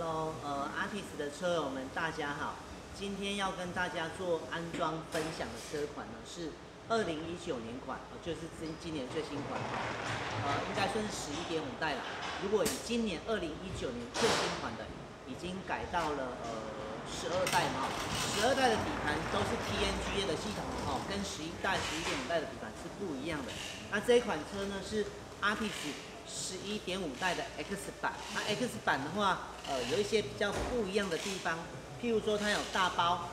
Hello，呃，Artis 的车友们，大家好。今天要跟大家做安装分享的车款呢，是二零一九年款，就是今今年最新款哈，呃，应该算是十一点五代了。如果以今年二零一九年最新款的，已经改到了呃十二代嘛，十二代的底盘都是 TNGA 的系统哦，跟十一代、十一点五代的底盘是不一样的。那这一款车呢是 Artis。十一点五代的 X 版，那 X 版的话，呃，有一些比较不一样的地方，譬如说它有大包，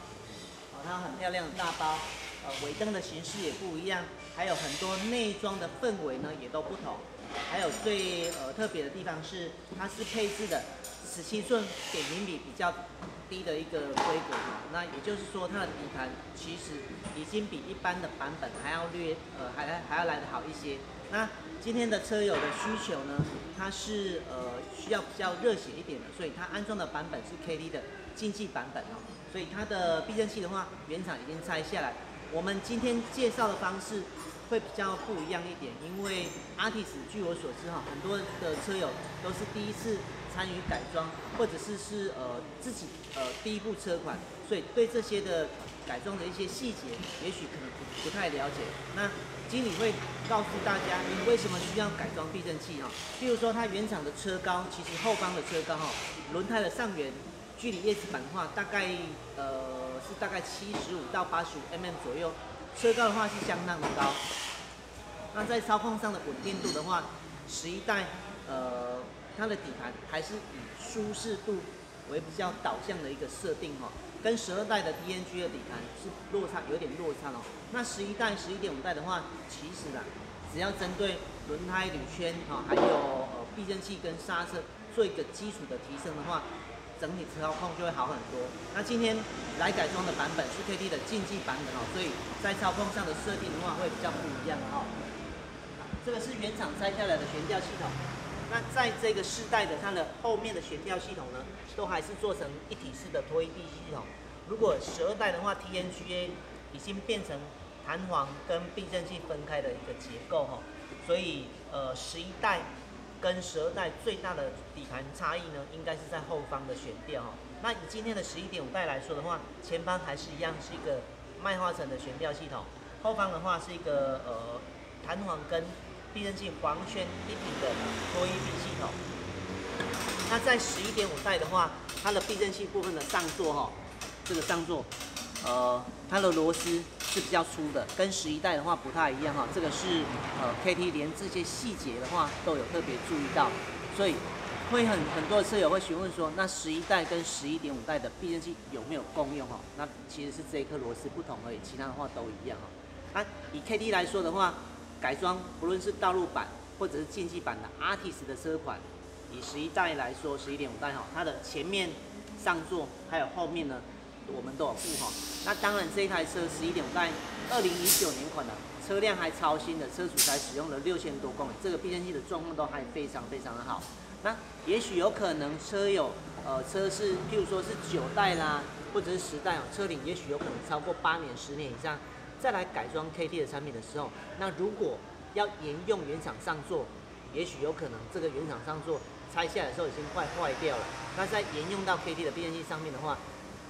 哦，它很漂亮的大包，呃，尾灯的形式也不一样，还有很多内装的氛围呢也都不同，还有最呃特别的地方是，它是配置的十七寸点零米比较低的一个规格，那也就是说它的底盘其实已经比一般的版本还要略呃还还要来得好一些。那今天的车友的需求呢，它是呃需要比较热血一点的，所以它安装的版本是 KD 的竞技版本哦。所以它的避震器的话，原厂已经拆下来。我们今天介绍的方式会比较不一样一点，因为 Artist 据我所知哈，很多的车友都是第一次参与改装，或者是是呃自己呃第一部车款，所以对这些的改装的一些细节，也许可能不不太了解。那经理会告诉大家，你为什么需要改装避震器哈？譬如说，它原厂的车高，其实后方的车高哈，轮胎的上缘距离叶子板的话，大概呃是大概七十五到八十五 mm 左右，车高的话是相当的高。那在操控上的稳定度的话，十一代呃它的底盘还是以舒适度为比较导向的一个设定哈。跟十二代的 DNG 的底盘是落差有点落差哦。那十一代、十一点五代的话，其实啊，只要针对轮胎铝圈哈，还有呃避震器跟刹车做一个基础的提升的话，整体操控就会好很多。那今天来改装的版本是 KT 的竞技版本哦，所以在操控上的设定的话会比较不一样哦。这个是原厂拆下来的悬吊系统。那在这个世代的它的后面的悬吊系统呢，都还是做成一体式的拖曳臂系统。如果十二代的话，TNGA 已经变成弹簧跟避震器分开的一个结构哈，所以呃十一代跟十二代最大的底盘差异呢，应该是在后方的悬吊哈。那以今天的十一点五代来说的话，前方还是一样是一个麦花臣的悬吊系统，后方的话是一个呃弹簧跟避震器黄圈一体的拖曳臂系统。那在十一点五代的话，它的避震器部分的上座哈，这个上座，呃，它的螺丝是比较粗的，跟十一代的话不太一样哈。这个是呃 KT 连这些细节的话都有特别注意到，所以会很很多的车友会询问说，那十一代跟十一点五代的避震器有没有共用哈？那其实是这一颗螺丝不同而已，其他的话都一样哈。那以 KT 来说的话。改装不论是道路版或者是竞技版的 Artist 的车款，以十一代来说，十一点五代哈，它的前面上座还有后面呢，我们都有付哈。那当然这一台车十一点五代，二零一九年款的车辆还超新的，车主才使用了六千多公里，这个避震器的状况都还非常非常的好。那也许有可能车友呃车是譬如说是九代啦，或者是十代哦，车龄也许有可能超过八年、十年以上。再来改装 KT 的产品的时候，那如果要沿用原厂上座，也许有可能这个原厂上座拆下来的时候已经快坏掉了。那在沿用到 KT 的避震器上面的话，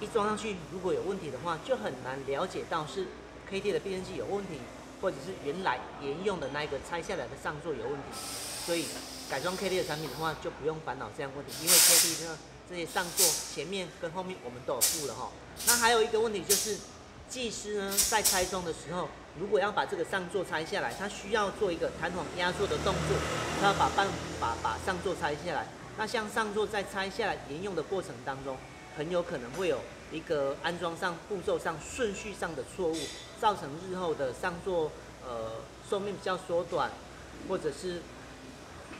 一装上去如果有问题的话，就很难了解到是 KT 的避震器有问题，或者是原来沿用的那一个拆下来的上座有问题。所以改装 KT 的产品的话，就不用烦恼这样问题，因为 KT 呢这些上座前面跟后面我们都有附了哈。那还有一个问题就是。技师呢，在拆装的时候，如果要把这个上座拆下来，他需要做一个弹簧压缩的动作，他要把半把把上座拆下来。那像上座在拆下来沿用的过程当中，很有可能会有一个安装上步骤上顺序上的错误，造成日后的上座呃寿命比较缩短，或者是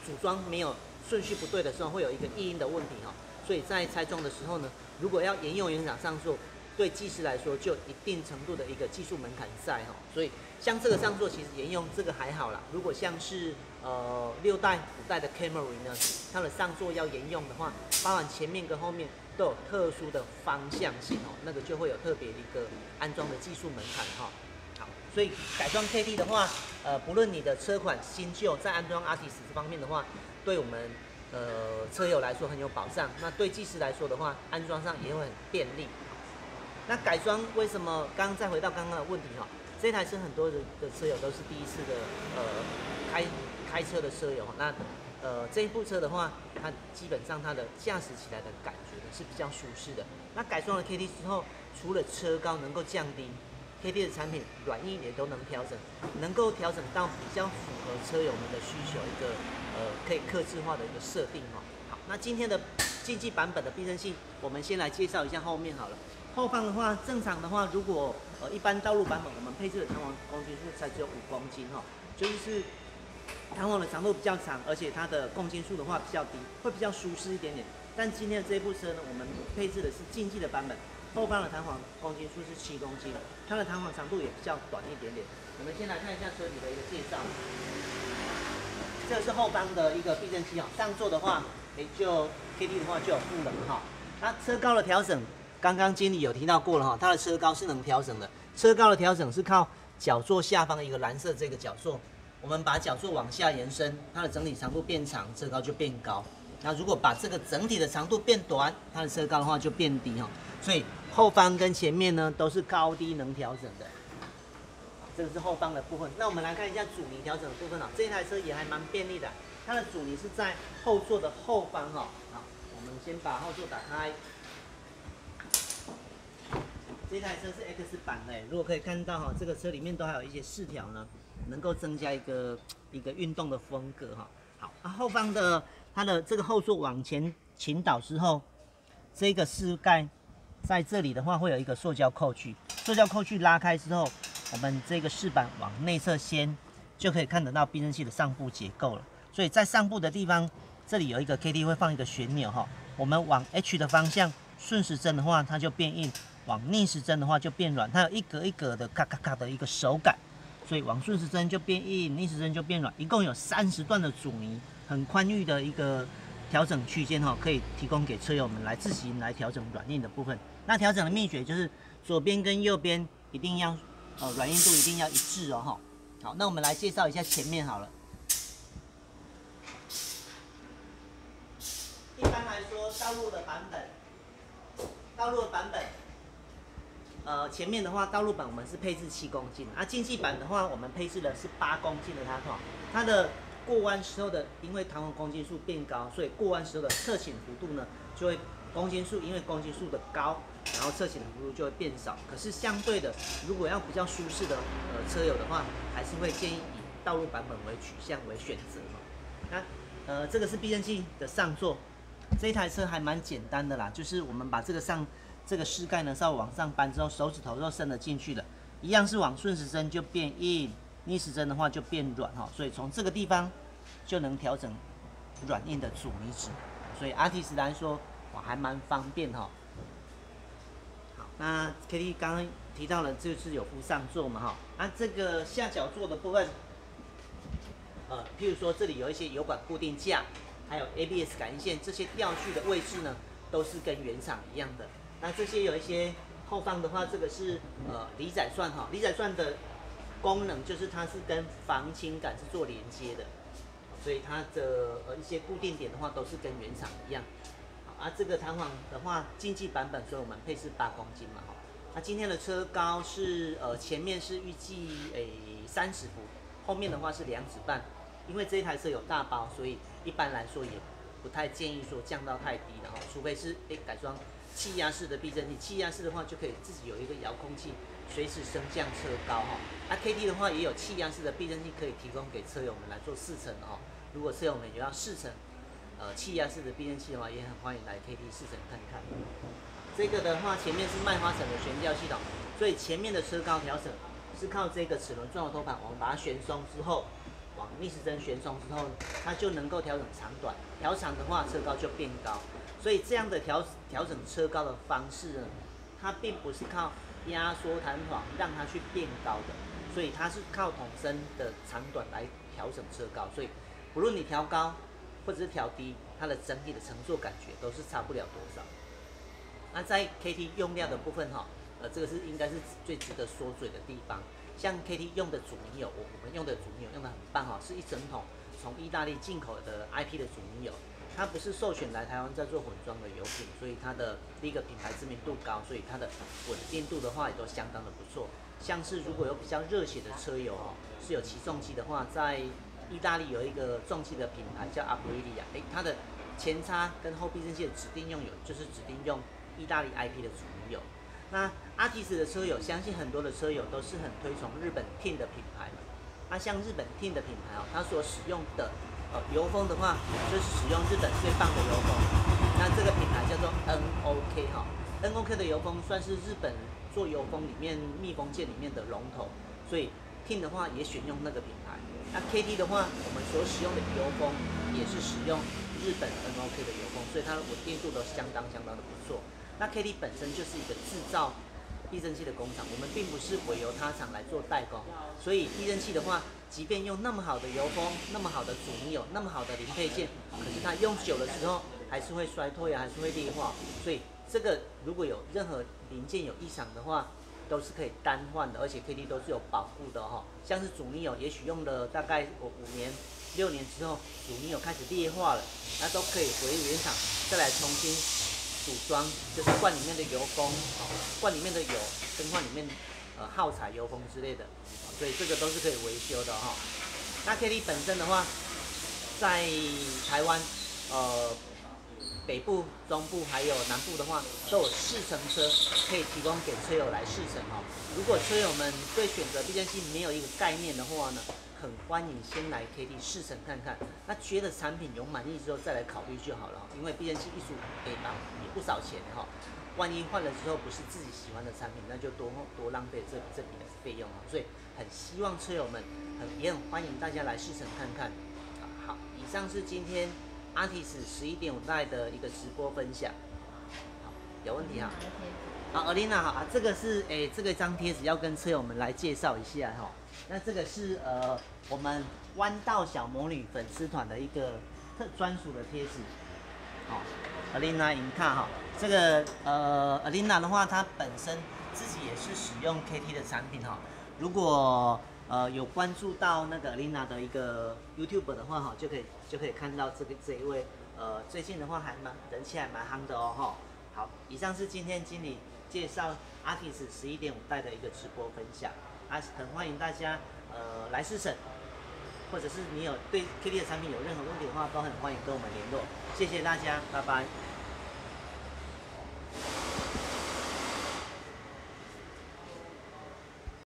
组装没有顺序不对的时候，会有一个异音的问题哦。所以在拆装的时候呢，如果要沿用原厂上座。对技师来说，就一定程度的一个技术门槛在哈，所以像这个上座其实沿用这个还好啦。如果像是呃六代、五代的 Camry 呢，它的上座要沿用的话，包含前面跟后面都有特殊的方向性哦，那个就会有特别的一个安装的技术门槛哈。好，所以改装 K D 的话，呃，不论你的车款新旧，在安装 RTS 这方面的话，对我们呃车友来说很有保障，那对技师来说的话，安装上也会很便利。那改装为什么？刚刚再回到刚刚的问题哈，这台车很多的的车友都是第一次的呃开开车的车友，那呃这一部车的话，它基本上它的驾驶起来的感觉呢是比较舒适的。那改装了 KT 之后，除了车高能够降低，KT 的产品软硬也都能调整，能够调整到比较符合车友们的需求一个呃可以克制化的一个设定哈。好，那今天的竞技版本的避震器，我们先来介绍一下后面好了。后方的话，正常的话，如果呃一般道路版本，我们配置的弹簧公斤数才只有五公斤哈，就是弹簧的长度比较长，而且它的公斤数的话比较低，会比较舒适一点点。但今天的这部车呢，我们配置的是竞技的版本，后方的弹簧公斤数是七公斤，它的弹簧长度也比较短一点点。我们先来看一下车体的一个介绍，这是后方的一个避震器哈，上座的话，也就 K T 的话就有副冷哈，它车高的调整。刚刚经理有提到过了哈，它的车高是能调整的。车高的调整是靠脚座下方的一个蓝色这个脚座，我们把脚座往下延伸，它的整体长度变长，车高就变高。那如果把这个整体的长度变短，它的车高的话就变低哈。所以后方跟前面呢都是高低能调整的。这个是后方的部分。那我们来看一下阻尼调整的部分啊，这台车也还蛮便利的。它的阻尼是在后座的后方哈。好，我们先把后座打开。这台车是 X 版的，如果可以看到哈，这个车里面都还有一些饰条呢，能够增加一个一个运动的风格哈。好，那后方的它的这个后座往前倾倒之后，这个饰盖在这里的话会有一个塑胶扣具，塑胶扣具拉开之后，我们这个饰板往内侧掀，就可以看得到避震器的上部结构了。所以在上部的地方，这里有一个 KT 会放一个旋钮哈，我们往 H 的方向顺时针的话，它就变硬。往逆时针的话就变软，它有一格一格的咔咔咔的一个手感，所以往顺时针就变硬，逆时针就变软。一共有三十段的阻尼，很宽裕的一个调整区间哈，可以提供给车友们来自行来调整软硬的部分。那调整的秘诀就是左边跟右边一定要呃软硬度一定要一致哦哈。好，那我们来介绍一下前面好了。一般来说，道路的版本，道路的版本。呃，前面的话，道路版我们是配置七公斤，啊，竞技版的话，我们配置的是八公斤的它哈。它的过弯时候的，因为弹簧公斤数变高，所以过弯时候的侧倾幅度呢，就会公斤数，因为公斤数的高，然后侧倾的幅度就会变少。可是相对的，如果要比较舒适的呃车友的话，还是会建议以道路版本为取向为选择嘛。那呃，这个是避震器的上座，这一台车还蛮简单的啦，就是我们把这个上。这个膝盖呢，稍微往上扳之后，手指头就伸了进去了，一样是往顺时针就变硬，逆时针的话就变软哈，所以从这个地方就能调整软硬的阻尼值，所以阿提斯来说，哇，还蛮方便哈。好，那 K T 刚刚提到了，就是有扶上座嘛哈，那这个下脚座的部分，呃，譬如说这里有一些油管固定架，还有 A B S 感应线，这些吊具的位置呢，都是跟原厂一样的。那这些有一些后方的话，这个是呃离载钻哈，离载钻的功能就是它是跟防倾杆是做连接的，所以它的呃一些固定点的话都是跟原厂一样。好，啊这个弹簧的话，竞技版本，所以我们配是八公斤嘛哈。那今天的车高是呃前面是预计诶三十伏，后面的话是两指半，因为这一台车有大包，所以一般来说也不太建议说降到太低的哈，除非是诶改装。气压式的避震器，气压式的话就可以自己有一个遥控器，随时升降车高哈。那 K T 的话也有气压式的避震器可以提供给车友们来做试乘哦。如果车友们有要试乘，呃，气压式的避震器的话，也很欢迎来 K T 试乘看看。这个的话，前面是麦花臣的悬吊系统，所以前面的车高调整是靠这个齿轮转轴托盘，我们把它旋松之后，往逆时针旋松之后，它就能够调整长短。调长的话，车高就变高。所以这样的调调整车高的方式呢，它并不是靠压缩弹簧让它去变高的，所以它是靠筒身的长短来调整车高。所以不论你调高或者是调低，它的整体的乘坐感觉都是差不了多少。那在 KT 用料的部分哈，呃，这个是应该是最值得说嘴的地方。像 KT 用的主尼油，我我们用的主尼油用的很棒哈，是一整桶从意大利进口的 IP 的主尼油。它不是授权来台湾在做混装的油品，所以它的第一个品牌知名度高，所以它的稳定度的话也都相当的不错。像是如果有比较热血的车友哦，是有起重机的话，在意大利有一个重机的品牌叫 Aprilia，哎，它的前叉跟后避震器的指定用油就是指定用意大利 IP 的主油。那阿提斯的车友，相信很多的车友都是很推崇日本 Tin 的品牌。那像日本 Tin 的品牌哦，它所使用的呃油封的话，就是使用日本最棒的油封。那这个品牌叫做 NOK 哈，NOK 的油封算是日本做油封里面密封件里面的龙头，所以 Tin 的话也选用那个品牌。那 KT 的话，我们所使用的油封也是使用日本 NOK 的油封，所以它的稳定度都相当相当的不错。那 KT 本身就是一个制造避震器的工。厂，我们并不是委由他厂来做。代工，所以避震器的话，即便用那么好的油封、那么好的阻尼油、那么好的零配件，可是它用久了之后还是会衰退啊，还是会劣化。所以这个如果有任何零件有异常的话，都是可以单换的，而且 KT 都是有保护的哈。像是阻尼油，也许用了大概五五年、六年之后，阻尼油开始劣化了，那都可以回原厂再来重新。组装就是罐里面的油封，罐里面的油更换里面呃耗材油封之类的，所以这个都是可以维修的哈。那 K T 本身的话，在台湾呃北部、中部还有南部的话，都有试乘车可以提供给车友来试乘哈。如果车友们对选择避震器没有一个概念的话呢？很欢迎先来 K T 试乘看看，那觉得产品有满意之后再来考虑就好了。因为毕竟是一组给到也不少钱哈，万一换了之后不是自己喜欢的产品，那就多多浪费这这笔的费用啊。所以很希望车友们很也很欢迎大家来试乘看看。好，以上是今天 Artis 十一点五代的一个直播分享。好，有问题哈？好，阿丽娜好啊，这个是诶这个张贴纸要跟车友们来介绍一下哈。那这个是呃我们弯道小魔女粉丝团的一个特专属的贴纸，好，Alina In 卡哈，这个呃阿丽娜的话，她本身自己也是使用 KT 的产品哈，如果呃有关注到那个 Alina 的一个 YouTube 的话哈，就可以就可以看到这个这一位呃最近的话还蛮人气还蛮夯的哦哈。好，以上是今天经理介绍 Artis 十一点五代的一个直播分享。阿，很欢迎大家呃来试乘，或者是你有对 KT 的产品有任何问题的话，都很欢迎跟我们联络。谢谢大家，拜拜。